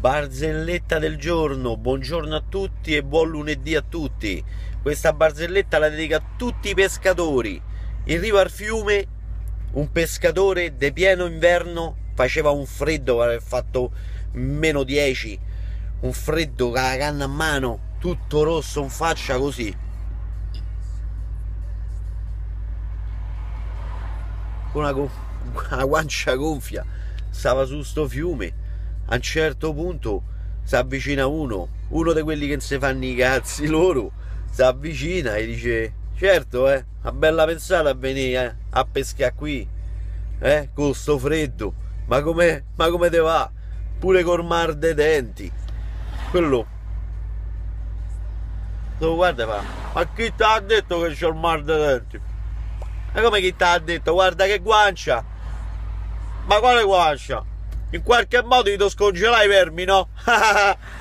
Barzelletta del giorno, buongiorno a tutti e buon lunedì a tutti. Questa barzelletta la dedica a tutti i pescatori. In riva al fiume, un pescatore de pieno inverno faceva un freddo, aveva fatto meno 10, un freddo con la canna a mano, tutto rosso in faccia così. Con una, una guancia gonfia, stava su sto fiume a un certo punto si avvicina uno, uno di quelli che non si fanno i cazzi loro, si avvicina e dice, certo eh, una bella pensata a venire eh, a pescare qui, eh, con sto freddo, ma come, ma come te va? Pure col mar dei denti. Quello lo guarda fa, ma chi ti ha detto che c'è il mar dei denti? Ma come chi ti ha detto? Guarda che guancia! Ma quale guancia? In qualche modo gli devo scongelare i vermi, no?